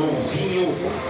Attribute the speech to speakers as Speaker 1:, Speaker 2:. Speaker 1: Joãozinho